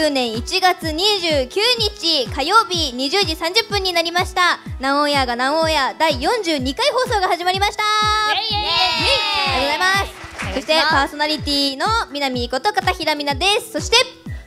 2019年1月29日火曜日20時30分になりました「ナオンヤがナオンヤ」第42回放送が始まりました。ありがとうございます。そしてパーソナリティの南こと片平みなです。そして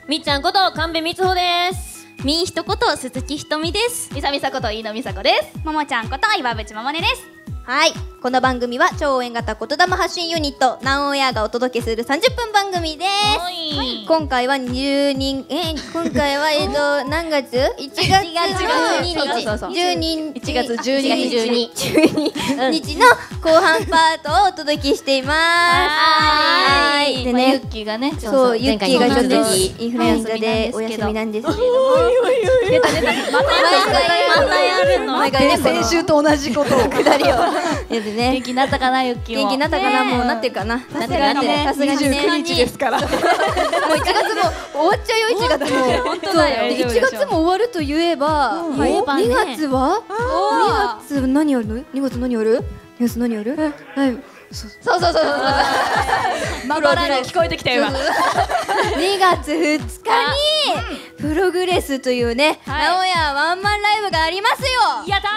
みっちゃんこと神戸みつほです。みーひとこと鈴木ひとみです。みさみさこと飯野美佐子です。ももちゃんこと岩渕まもねです。はいこの番組は超応援型言霊発信ユニットナンオンエアがお届けする30分番組です。はい。今回は20人え今回はえっと何月 ?1 月12日。そうそうそう。12日。1月12日。12日。の後半パートをお届けしています。はい。でまあユねッキーがねそうユッキーがちょっとインフルエンザでお休みなんですけれども出た出たまた毎回やるの？毎回ね先週と同じことをくだりをね元気になったかなユッキーも元気になったかな、もうなってるかな。なってるがになってる。さすがにね。29日ですからもう1月も終わっちゃうよ1月も。本当だよ1月も終わると言えば、うんお言えばね2月は？2月何やる？2月何やる？2月何やる？はい。そうそうそうそうまばらに聞こえてきたよ今2月2日にプログレスというね、はい名古屋ワンマンライブがありますよ。やった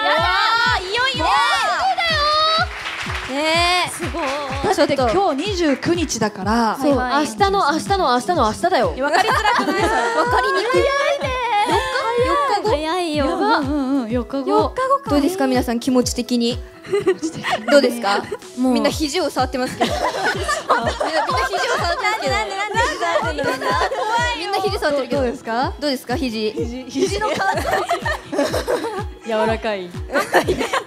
ーいよいよね。すごい。だって今日29日だからそう。明日の明日の明日の明日だよ。わかりづらくない？え、わかりにくい。4日4日後？早いよ。うんうんうん4日後。どうですか？皆さん気持ち的に？どうですか？もう。みんな肘を触ってますけど。みんな肘を触ってますけど。なんでなんでなんでなんでみんな肘触ってるけどどうですかどうですか肘肘の感想柔らかい。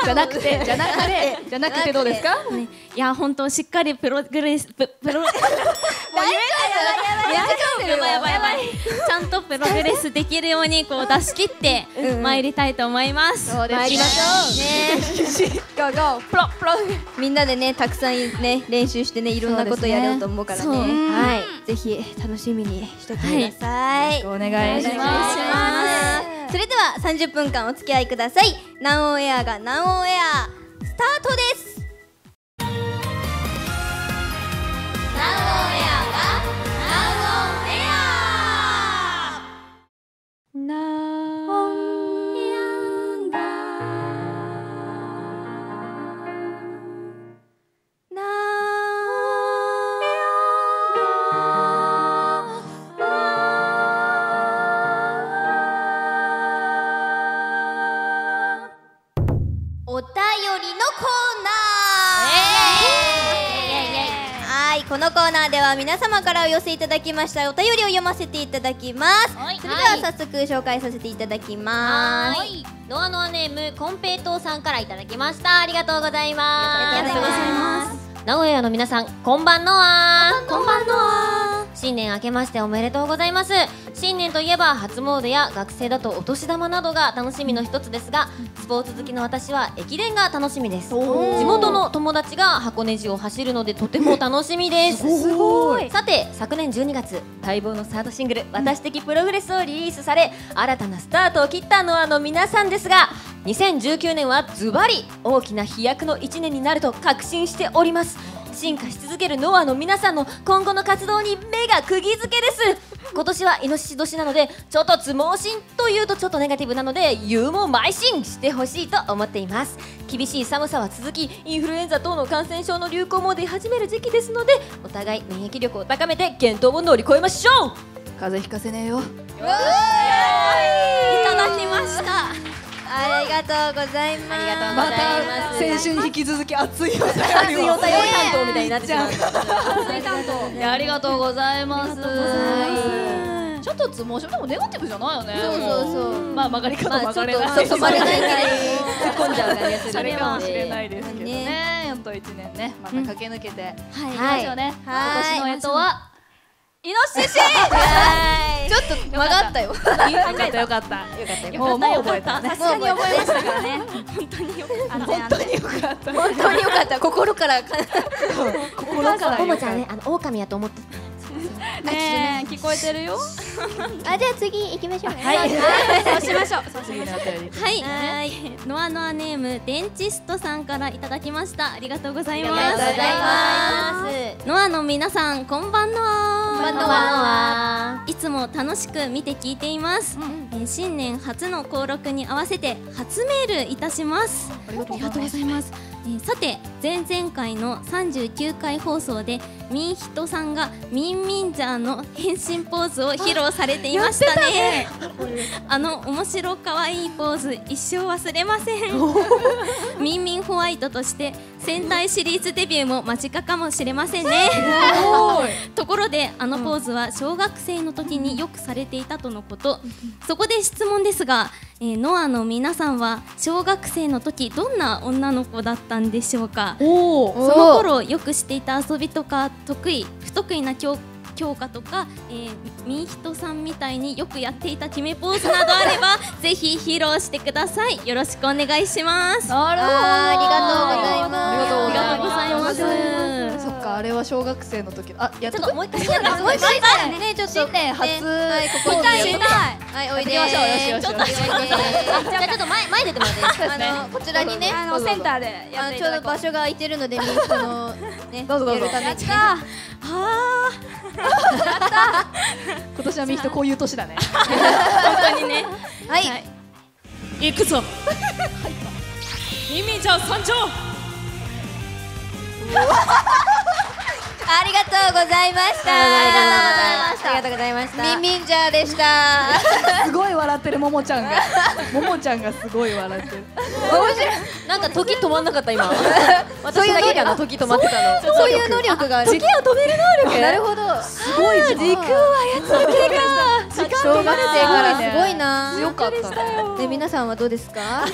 じゃなくて じゃなくてじゃなくてどうですか？ねいや本当しっかりプログレスププロ やばいやばいやばいやばいちゃんとプログレスできるようにこう出し切ってうん参りたいと思います。そうです。参りましょう。ねゴプロプロ。みんなでねたくさんね練習してねいろんなことやろうと思うからね。ね。はい。ぜひ楽しみにしてください。お願いしお願いしまますそれでは30分間お付き合いください。ナンオンエアがナンオンエアスタートです。ナンオンエアがナンオンエア。このコーナーでは皆様からお寄せいただきましたお便りを読ませていただきます。はい。それでは早速紹介させていただきます。はい。ノアノアネームコンペイトーさんからいただきました。ありがとうございます。ありがとうございます。名古屋の皆さんこんばんのわこんばんのわ新年明けましておめでとうございます。新年といえば初詣や学生だとお年玉などが楽しみの一つですがスポーツ好きの私は駅伝が楽しみです。地元の友達が箱根路を走るのでとても楽しみです。すごい。さて昨年12月待望のサードシングル「私的プログレス」をリリースされ新たなスタートを切ったのはの皆さんですが2019年はズバリ大きな飛躍の1年になると確信しております進化し続けるノアの皆さんの今後の活動に目が釘付けです。今年はイノシシ年なのでちょっとつ盲信というとちょっとネガティブなので勇猛邁進してほしいと思っています。厳しい寒さは続きインフルエンザ等の感染症の流行も出始める時期ですのでお互い免疫力を高めて健闘を乗り越えましょう。風邪ひかせねえよ。いただきました。ありがとうございます。また先週に引き続き熱いお便りを。熱いお便り担当みたいになってしまういやありがとうございます。ちょっとつもしでもネガティブじゃないよね。そうそうそうまあ曲がり方まあ曲がれない。ちょっとそう曲がれない。突っ込んじゃう感じがするそれかもしれないですけどね。一年ね。また駆け抜けて。はい。いきましょうね。はい。今年の干支は？イノシシ！ちょっと曲がったよ。よかった。よかった。よかったもうもう覚えた。ねさすがに覚えましたからね。安全安全本当によかった。心から心からももちゃんねあの狼やと思ってねえ聞こえてるよ。あじゃあ次行きましょうはい。そうしましょう。はい。ノアノアネームデンチストさんからいただきました。ありがとうございます。ありがとうございます。ノアの皆さんこんばんのは。こんばんのは。いつも楽しく見て聞いています、えー新年初の登録に合わせて初メールいたします。ありがとうございますえーさて前々回の39回放送でミンヒトさんがミンミンジャーの変身ポーズを披露されていましたね。あの面白可愛いポーズ一生忘れません。ミンミンホワイトとして戦隊シリーズデビューも間近かもしれませんね。ところであのポーズは小学生の時によくされていたとのこと。そこで質問ですが、えーノアの皆さんは小学生の時どんな女の子だったんでしょうか？その頃よくしていた遊びとか得意不得意な教教科とか、えー、ミンヒトさんみたいによくやっていた決めポーズなどあれば ぜひ披露してください。よろしくお願いします。なるほどありがとうございます。ありがとうございます。そっかあれは小学生の時あやっちょとっともう一回やってもう一回ね。ちょっと新年初ねはいここにはいおいでましょうよしよしちょっとじゃあちょっと前前出てもらっていいですかあのこちらにねあのセンターでやあのってちょうど場所が空いてるのでみんなこのね どうぞどうぞ。やるために。ね 今年はみんなこういう年だね。本当にね。はい。行くぞ。ミミンちゃん参上。ありがとうございました。ありがとうございました。ミンミンジャーでした。すごい笑ってるももちゃんが。ももちゃんがすごい笑ってる。なんか時止まんなかった今。私だけかな時止まってたの。そういう能力がある。時を止める能力。なるほどすごい時空は小学生からすごいな。強かったねで皆さんはどうですか？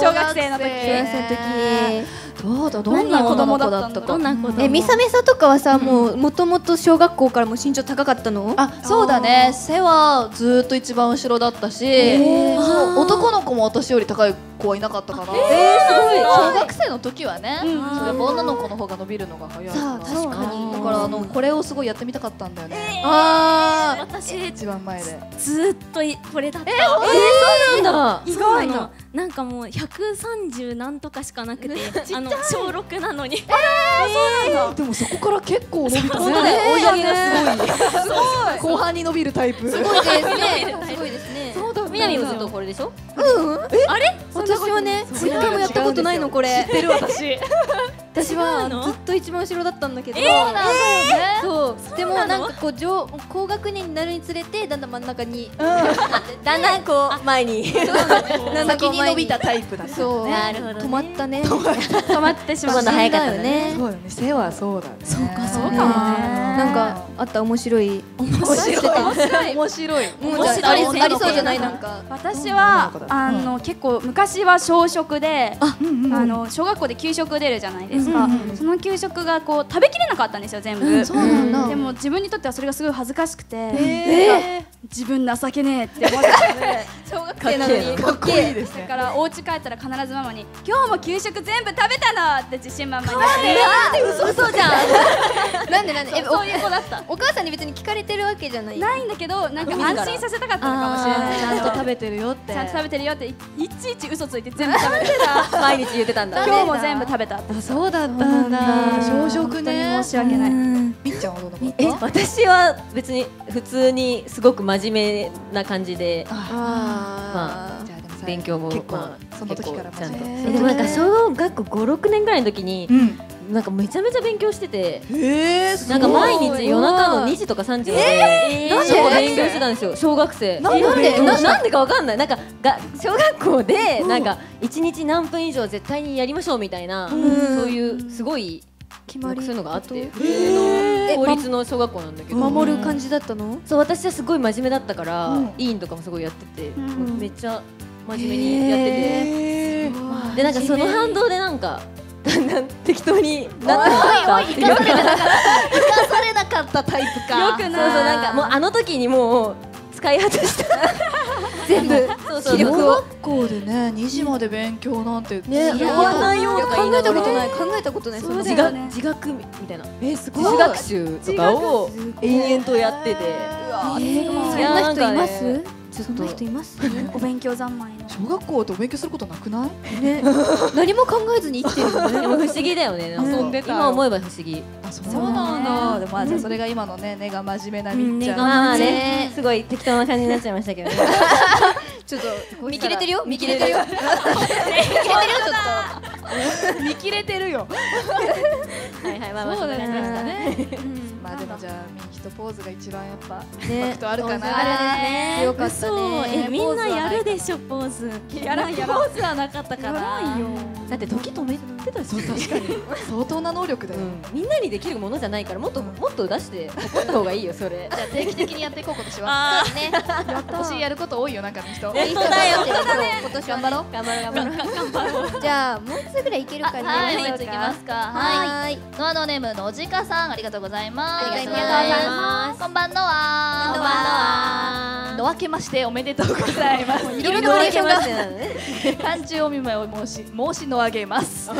小学生の時。小学生の時。どうだどんな子供だったか。どんな子供えみさめさとかはさもうもともと小学校からも身長高かったの？あそうだね。背はずーっと一番後ろだったしそう男の子も私より高い子はいなかったから。えー、すごい。小学生の時はね、そうやっぱ女の子の方が伸びるのが早い。さあから確かに。だからあのこれをすごいやってみたかったんだよね、あ私一番前で。ずーっといこれだった。そうなんだ。意外な。な。んかもう130なんとかしかなくて あの小6なのに。でもそこから結構伸びたね。追い上げがす。ごい 後半に伸びるタイプ。ーすごいですね。すごいですねみなみもずっとこれでしょ？私はね一回もやったことないのこれ。知ってる私。私はのずっと一番後ろだったんだけど、そうなんだよねそうでもなんかこう上高学年になるにつれてだんだん真ん中に だんだんこう前に。先に伸びたタイプだねそう。なるほどね。止まったね。止まってしまっ止まんの早かったんだだね。そうよね。背はそうだね。そうかそうかなんかあった面白い。面白い。面白い。あありありそうじゃない？なんか。私はあの結構昔は小食であの小学校で給食出るじゃないですか。その給食がこう食べきれなかったんですよ全部。そうなんだ。でも自分にとってはそれがすごい恥ずかしくてえ自分情けねえって思ってて 小学生なのに。かっこいいですね。だからお家帰ったら必ずママに「今日も給食全部食べたの!」って自信満々に言って。嘘嘘じゃん。なんでなんで？えそういう子だったおお母さんに別に聞かれてるわけじゃない。ないんだけどなんか安心させたかったのかもしれない。ちゃんと食べてるよって。ちゃんと食べてるよっていいちいち嘘ついて全部食べてた。毎日言ってたんだ。今日も全部食べた。ってそうだった。んだ小食ね申し訳ないみっちゃんはどうだえった私は別に普通にすごく真面目な感じであじゃあ勉強も結構まあその時から結構ちゃんと。でもなんか小学校56年ぐらいの時にうんなんかめちゃめちゃ勉強しててえーなんか毎日夜中の2時とか3時までなんで？勉強してたんですよ小学生。なんで？なんで？かわかんない。なんかが小学校でなんか1日何分以上絶対にやりましょうみたいなそういうすごい決まりそういうのがあって普通の公立の小学校なんだけど。守る感じだったの？そう私はすごい真面目だったから、うん。委員とかもすごいやってて、ん。めっちゃ真面目にやってて、えー。でなんかその反動でなんかだんだん適当になってったっていうか。そうそうされなかった。タイプか。よくない。なんかもうあの時にもう使い果たした。全部そうそう小学校でね2時まで勉強なんてねやばないよ考えたことない考えたことない。そんな自学自学みたいな。自学習とかを延々とやってて。かそんな人います？ちょっと人います？お勉強三昧の。小学校でお勉強することなくない？ね。何も考えずに生きてるのね。不思議だよね。遊んでた。よ今思えば不思議。あそうなんだ。でもまあじゃあそれが今のね根が真面目なみっちゃん。まあね。すごい適当な感じになっちゃいましたけどね。ちょっと見切れてるよ？見切れてるよ。見切れてるよはいはいまあまあそうだねまあでもじゃあミキとポーズが一番やっぱイねンパクトあるかな。強かったそうえねみんなやるでしょポーズ。やらポーズはなかったかなだって時止めてたし。そう確かに。相当な能力だよ。みんなにできるものじゃないからもっともっと出して怒った方がいいよそれ。じゃあ定期的にやっていこう今年は。そうね今年やること多いよなんかの人。本当だよ。今年頑張ろう。頑張ろう頑張ろうじゃあもう一つぐらいいけるかなはいもう一ついきますか。はい。はい。ノアノーネームのじかさんありがとうございます。ありがとうございます。こんばんのは。こんばんのはのわけましておめでとうございます。いろいろバリエーションが。単純お見舞いを申し申しの上げます。す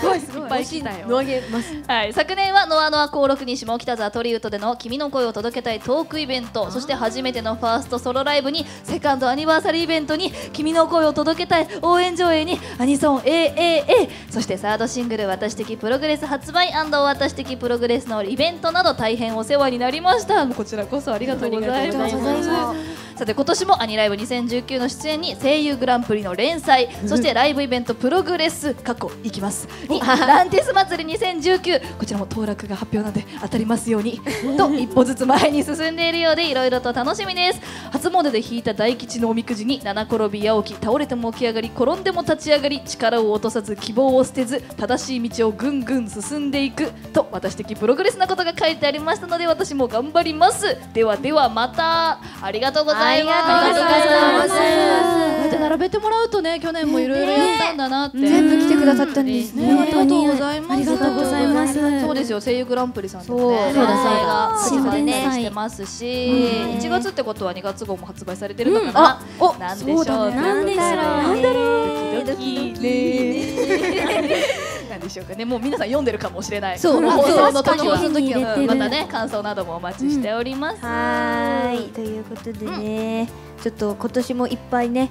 ごいすごい。いっぱい来たよ上げますはい、昨年はノアノア登録に下北沢トリウッドでの君の声を届けたいトークイベント。そして初めてのファーストソロライブにセカンドアニバーサリーイベントに君の声を届けたい。応援上映にアニソン AAA そしてサードシングル私的プログレス発売私的プログレスのイベントなど大変お世話になりました。こちらこそありがとうございますさて今年もアニライブ2019の出演に声優グランプリの連載そしてライブイベントプログレス過去いきます。にランティス祭り2019こちらも当落が発表なんで当たりますように。と 一歩ずつ前に進んでいるようでいろいろと楽しみです。初詣で引いた大吉のおみくじに七転び八起き倒れても起き上がり転んでも立ち上がり力を落とさず希望を捨てず正しい道をぐんぐん進んでいく。と私的プログレスなことが書いてありましたので私も頑張ります。ではではまた。ありがとうございます。ありがとうございます。こうやって並べてもらうとね去年もいろいろやったんだなって、全部来てくださったんですね。ねありがとうございますありがとうございます。そうですよ。声優グランプリさんでもそうねそうだ。そうだしてますし、1月ってことは2月号も発売されてるのかな、あおなんでしょう？なんでしょうなんだろう。ドキドキなんでしょうかね。もう皆さん読んでるかもしれない。そう放送の時は。確かに入れてるまたね感想などもお待ちしております、はーい。ということでね、ちょっと今年もいっぱいね、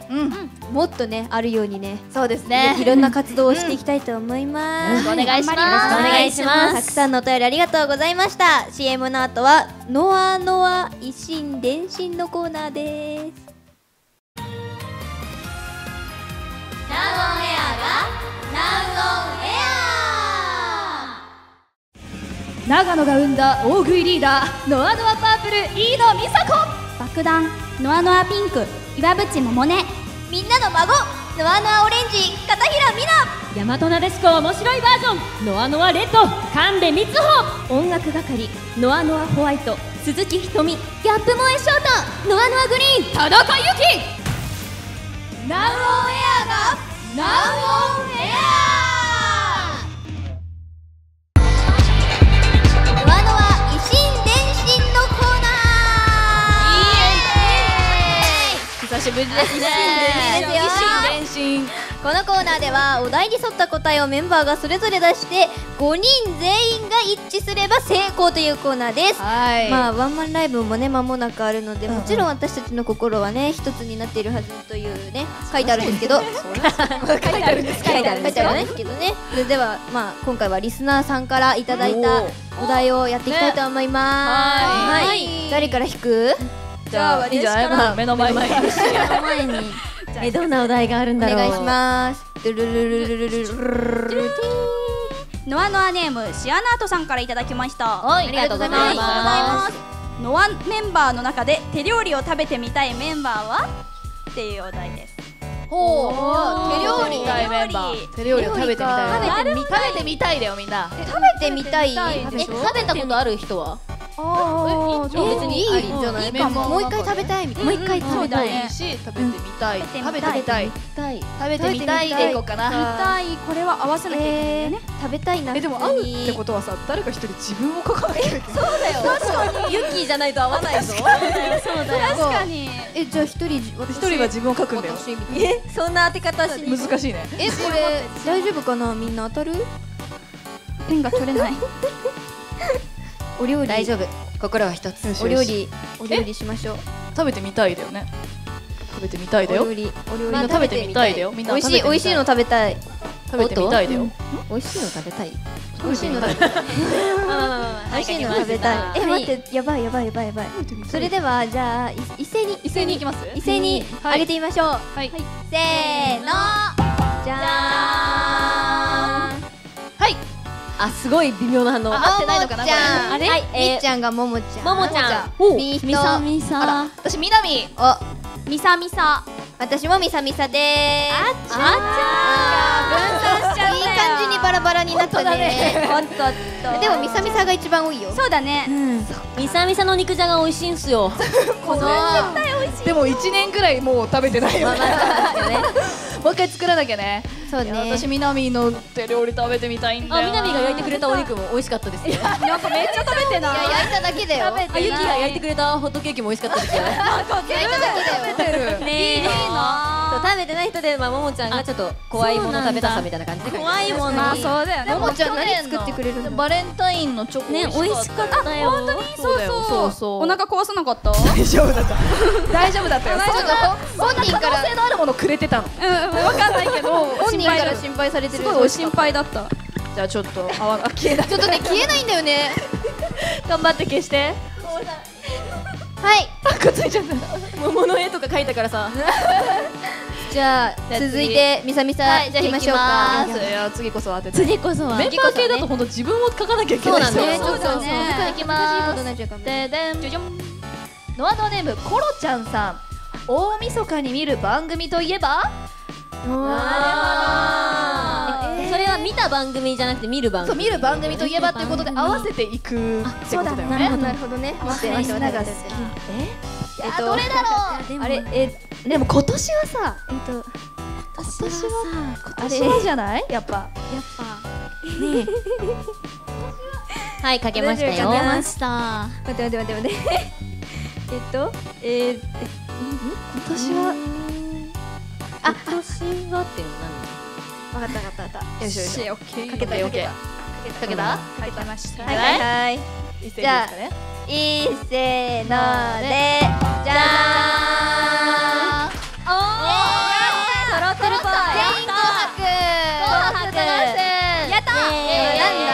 もっとねあるようにねそうですね。いろんな活動をしていきたいと思います、お願いします。はお願いします。たくさんのお便りありがとうございました。CM の後はノアノア一心伝心のコーナーです長野が生んだ大食いリーダーノアノアパープル飯野美佐子。爆弾ノアノアピンク岩渕百音。みんなの孫ノアノアオレンジ片平美大和なでしこ面白いバージョン。ノアノアレッド神戸光穂。音楽係ノアノアホワイト鈴木ひとみギャップ萌えショートノアノアグリーン田中由紀ナウオンエアがナウオンエア久しぶりですね。久しぶりですよ維新伝心このコーナーではお題に沿った答えをメンバーがそれぞれ出して5人全員が一致すれば成功とい。うコーナーですはいまあワンマンライブもね間もなくあるので、もちろん私たちの心はね一つになっているはずというね書いてあるんですけど。書いてあるんです書いてあるんです書いてあるんですけどね。それではまあ今回はリスナーさんからいただいたお題をやっていきたいと思います、はい。はい。誰から引く？じゃあいいんじゃない？まあ目の前に前にえどんなお題があるんだろうお願いします。ルルルルルルルルルノアノアネームシアナートさんからいただきましたはいありがとうございますますノアメンバーの中で手料理を食べてみたいメンバーはっていうお題ですほう手料理手料理メンバー手料理を食べてみたい食べてみたい食べてみたいだよみんな食べてみたいえ食べたことある人はあ別にいいじゃないかも。も。う一回食べたいみたいな。もう一回食べたい。し食べてみたい。食べてみたい。たい。食べてみたい。でいこうかな。たい。これは合わせなきゃいけないよね。食べたいなえでも会うってことはさ誰か一人自分を書かなきゃいけないユッキーじゃないと合わないぞ。確かに。えじゃあ一人私。一人は自分を書くんだよ。えそんな当て方しに難しいね。えこれ大丈夫かな？みんな当たる？ペンが取れない お料理。大丈夫。心は一つ。お料理お料理しましょう。食べてみたいだよね。食べてみたいだよ。お料理お料理食べてみたい。だよ。みんな美味しい美味しいの食べたい。食べてみたいだよ。美味しいの食べたい。美味しいの食べたい。美味しいの食べたい。えはい待ってやばいやばいやばいやばい。それではじゃあい一斉に。一斉に行きます？一斉にはい。上げてみましょう。はい。せーの。じゃーん。はいあすごい微妙な反応。あ合ってないのかなももちゃん。あれ？はいえー。みっちゃんがももちゃん。ももちゃん。みさみさ。私みなみ。お。みさみさ。私もみさみさでーす。あ分散しちゃったよ。いい感じにバラバラになったね。おっとでもみさみさが一番多いよ。そうだね。みさみさの肉じゃが美味しいんすよ でも1年くらいもう食べてないよね。ね。もう一回作らなきゃね。そうね。私みなみの手料理食べてみたいんだよあみなみが焼いてくれたお肉も美味しかったですねなんかめっちゃ食べてない。焼いただけだよ。あゆきが焼いてくれたホットケーキも美味しかったですよ。ね焼いただけだよ。ねいいそう食べてない人でまあももちゃんがちょっと怖いもの食べたさみたいな感じで。怖いもの。まあそうだよね。ももちゃん何作ってくれるの？バレンタインのチョコね美味しかったよ。本当に？そうだよそうそうお腹壊さなかった？大丈夫だった。大丈夫だったよ。ちょっと本人から。可能性のあるものくれてたの。うんわかんないけど本人から心配されてる。すごい心配だった。じゃあちょっと泡が消えないちょっとね消えないんだよね。頑張って消してはい。あくっついちゃった。桃の絵とか描いたからさ。じゃあじゃあ次。続いてみさみさ行きましょうか。いや次こそ当てて。次こそは。メンバー系だと本当自分を書かなきゃいけない。そうなんだよね。ちょっとそうね。難しいことになっちゃうかもででん。じゃじゃんノアドネームコロちゃんさん。大晦日に見る番組といえば？それは見た番組じゃなくて見る番組そう見る番組といえばっていうことで合わせていくってことだよね。なるほどね。待って待って待ってえ？えっとどれだろでもあれえうでも今年はさえっと今年はさ今年はじゃない？やっぱ。やっぱ。ね はい書けましたえよ出ました。待って待って待って。待って えっとえー今年は？あ今年はっていうのわかったわかったわかった。よしよしかけたよけかけた？書い。てましたはい。はい。はい。一斉にい。せーのでじゃーんおー揃ってるっぽい。全員紅白紅白やったえーなんだ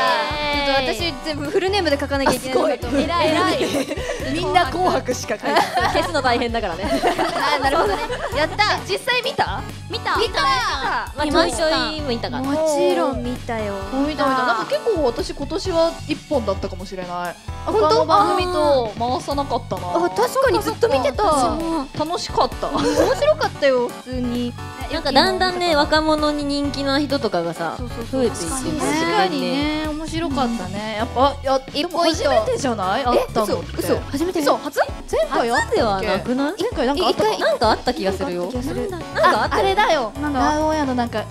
ちょっと私全部フルネームで書かなきゃいけないと偉い偉い。みんな紅白しか書いてない。消すの大変だからね。あーなるほどね。やった。実際見た？見た。見た。まあちょいちょいもいた。かなもちろん見たよ。見た見た。なんか結構私今年は一本だったかもしれない。本当？番組と回さなかったな。あ確かにずっと見てた。楽しかった。面白かったよ普通に。なんかだんだんね若者に人気な人とかがさ増えていって確確かにね。面白かったねやっぱいや一本一本。初めてじゃない？あったのって。嘘初めて？嘘初？前回あっではたっけ？なくない？前回なんかあったか？ななんかあった気がするよ。なんかあった？あれだよ。なんだ名古屋のなんかい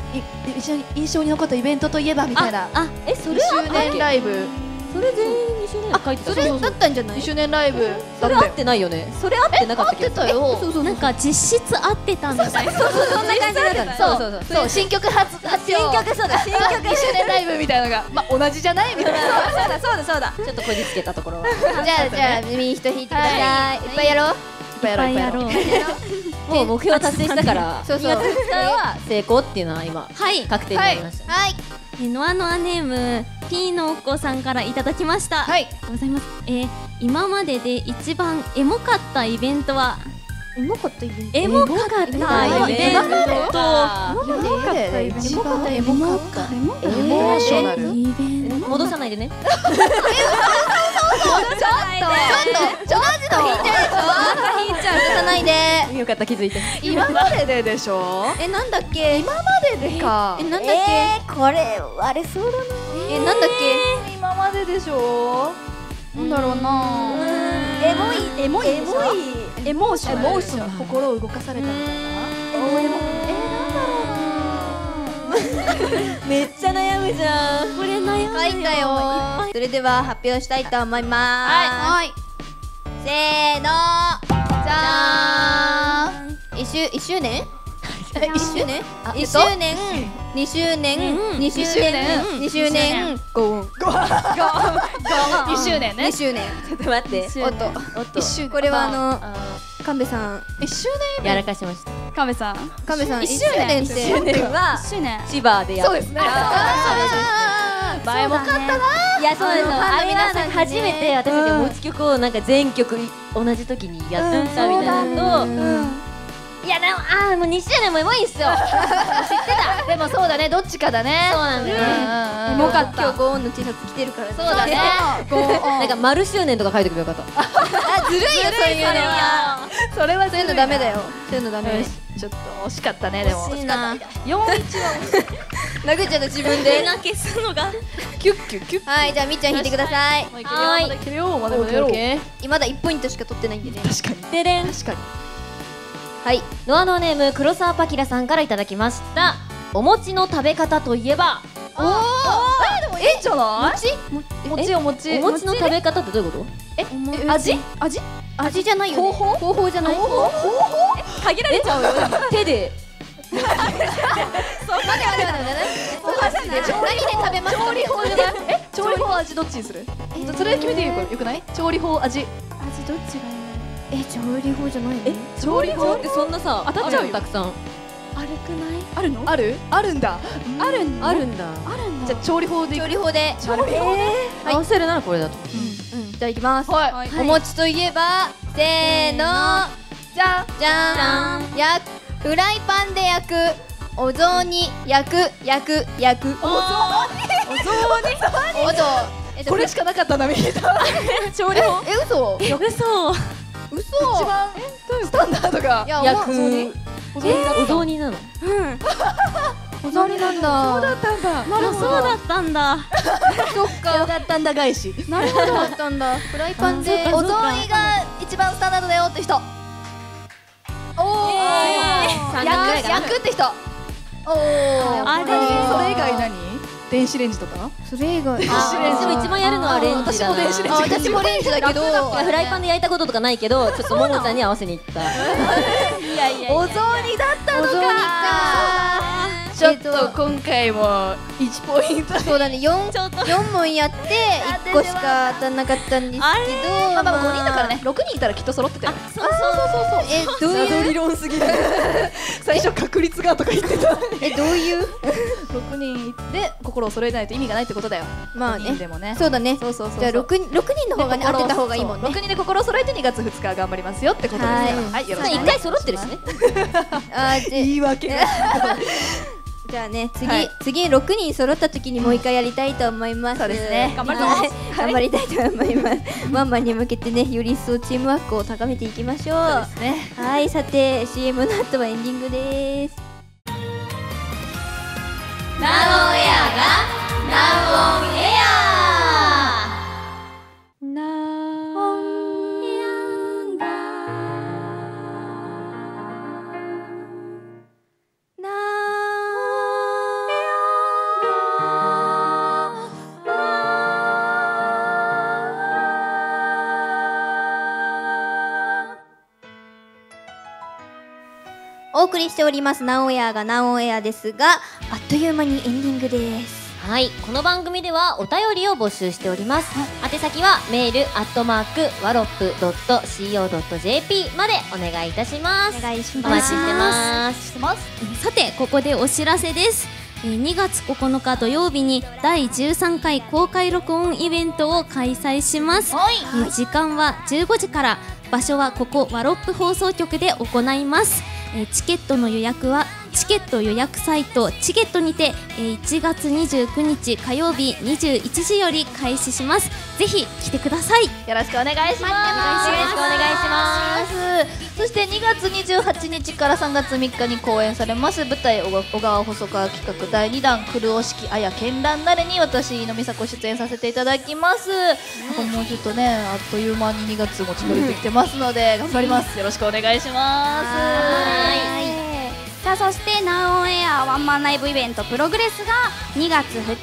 一緒に印象に残ったイベントといえばみたいな。あえそ2れは周年ライブ。それ全員一緒に書いてた。それだったんじゃない？2周年ライブ。それ合ってないよね。それ合ってなかった気がする。たよ。そうそうなんか実質合ってたみたいなそんな感じだった。ねそうそうそう。そう。新曲発発表。新曲そうだ新曲。2周年ライブみたいなのが。まあ同じじゃない？みたいな。そうだそうだそう。だちょっとこじつけたところは。じゃあじゃあ耳一引いてください。い。っぱいやろう。いっぱいやろう。いっぱいやろう。もう目標達成したから。そうそう。2月2日は成功っていうのは今はい。確定になりました。はいえノアノアネームピーのお子さんからいただきました、はい。ございます、えー、今までで一番エモかったイベントは？うまかったイベント？エモかったイベント？今まであで一番エモかったエモーショナル戻さないでね ちょっとマジの引いちゃうでしょ引いちゃう出さないでよかった気づいて今までででしょえなんだっけ今まででかえなんだっけこれ割れそうだなえなんだっけ今まででしょなんだろうなエモいエモいエモいエモーショナルエモーショナル心を動かされたみたいなエモめっちゃ悩むじゃん。これ悩む書いたよ。それでは発表したいと思います。はい。せーの。じゃーん。一周一周年？1周年あ1周年。2周年。2周年。2周年。5 2周年。ね。2周年。ちょっと待って。おっとおっと一周。これはあの神戸さん。一周やらかしました。カメさん。神戸さん1一周年っ一て周年は1周年。千葉でやるそうですね。前も勝ったいやそうです。あ皆さん初めて私たちが持ち曲をなん。か全曲同じ時にやったみたいなのといやでもあーもう2周年もエモいんすよ。でもそうだね。どっちかだね。そうなんだよ。ねねエモかった。今日ゴーンの T シャツ着てるから。そうだね。なんか丸周年とか書いてくればよかった。あ ずるいよそういうのは。それはそういうのダメだよ。そういうのダメ。よしちょっと惜しかったねでも。惜しいな。41は殴っちゃった自分で消すのが。キュッキュッキュッはいじゃあみっちゃん弾いてください。もういけるよまだい。けるよまだまだやろう。まだ1ポイントしか取ってないんでね。確かに。でれん。確かにはい。ノアノーネーム黒沢パキラさんからいただきました。お餅の食べ方といえばおおえでもいいんじゃない？餅？お餅お餅の食べ方ってどういうこと？え？味？味？味じゃないよね。方法？方法じゃない？方法？限られちゃうよ。手で。そう待て待て待て待て何で食べますか調理法じゃない？え？調理法味どっちにする？それ決めていいよ。よくない？調理法味。味どっちがいい？え調理法じゃないの？調理法？ってそんなさ当たっちゃうよ。たくさん。悪くない？あるの？ある？あるんだ。あるんだあるんだ。あるんだじゃあ調理法で調理法で。調理法で？合わせるならこれだと。じゃあいきます。はい。お餅といえばせーの。じゃじゃーんやフライパンで焼く。お雑煮焼く。焼く。焼く。お雑煮？お雑えっとこれしかなかったなみんな。調理法？え嘘？嘘？嘘。一番スタンダードが。いや焼くお雑煮。お雑煮なの？お雑煮なんだ。そうだったんだ。なるほどそうだったんだ。そっか。だったんだ返しなるほど。だったんだフライパンでお雑煮が一番スタンダードだよって人。おお焼くって人。おおあれそれ以外何？電子レンジとか？それ以外。あでも一番やるのはレンジだな。私も電子レンあジ私もレンジだけどいやフライパンで焼いたこととかないけどちょっとももちゃんに合わせに行った。お雑煮だったのお雑煮かかちょっと今回も1ポイントそうだね。四ちょっと。四問やって一個しか当たんなかったんですあけどまあまあ5人だからね。6人いたらきっと揃ってたよ。そうそうそうそう。えどういう？理論すぎる 最初確率がとか言ってた。えどういう？6人で心を揃えないと意味がないってことだよ。まあね。でもね。そうだね。そうそうそうじゃあ六人六人の方がね当てた方がいいもんね。6人で心を揃えて2月2日頑張りますよってことですはい。はいよろしく一回揃ってるしねあ言い訳 じゃあね次、はい。次六人揃った時にもう一回やりたいと思います。そうですね。頑張るぞ、頑張りたいと思います。ワンマンに向けてねより一層チームワークを高めていきましょう。そうですね。はい。さて CM の後はエンディングです。お送りしております。なおやがなおやですがあっという間にエンディングです。はい。この番組ではお便りを募集しております。宛先はメールアットマークワロップドット CO.jp までお願いいたします。お願いしお待ちしてます。してますさてここでお知らせです。えー2月9日土曜日に第13回公開録音イベントを開催します、えー時間は15時から。場所はここワロップ放送局で行います、えチケットの予約はチケット予約サイトチケットにて、えー1月29日火曜日21時より開始します。ぜひ来てください。よろしくお願いします。よろしくお願いします。そして2月28日から3月3日に公演されます舞台小小川細川企画第2弾「黒尾式あや絢爛なれ」に私井上美佐子出演させていただきます、なんかもうちょっとねあっという間に2月も近づいてきてますので頑張りますよろしくお願いします。はいさあそしてナオンエアワンマンライブイベントプログレスが2月2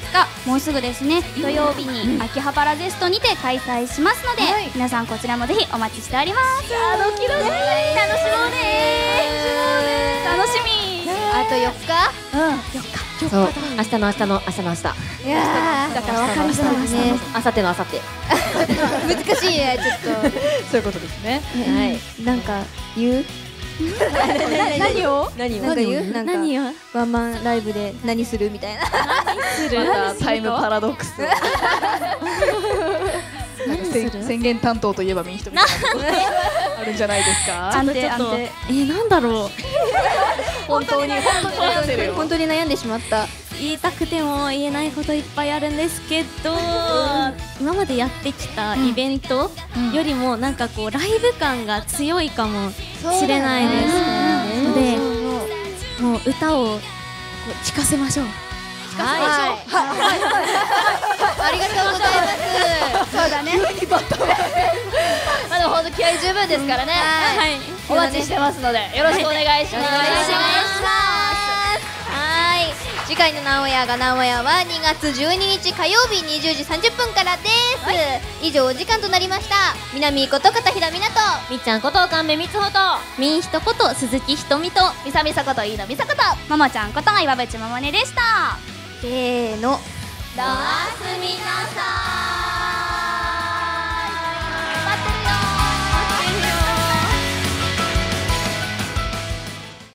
日もうすぐですね土曜日に秋葉原ゼストにて開催しますので、皆さんこちらもぜひお待ちしております。あドキドキ。楽しもうね楽しみあと4日？そう。明日の明日の明日の明日。いやー。だから分かりそうですね明後日の明後日 難しいねちょっ そういうことですね。はい。となんか言う？何を？何なんか言う何を？ワンマンライブで何する？みたいな。またタイムパラドックスを。なんか宣宣言担当といえば民主党みたいな。とこあるんじゃないですか。ちょっとちょっとえー、なんだろう。本当に本当に悩んでる。よ本当に悩んでしまった。言いたくても言えないこといっぱいあるんですけど、今までやってきたイベントよりもなんかこうライブ感が強いかもしれないです。のでもう歌をこう聴かせましょう。はい。ありがとうございます。そう だねまあでも本当気合い十分ですからね。はい。お待ちしてますのでよろしくお願いします次回の名古屋が名古屋は2月12日火曜日20時30分からです、以上お時間となりました。南こと片平湊みっちゃんこと神戸みつほとみんひとこと鈴木ひとみと。みさみさこといいのみさことママちゃんこと岩渕ママねでした。せーの。だすみなさ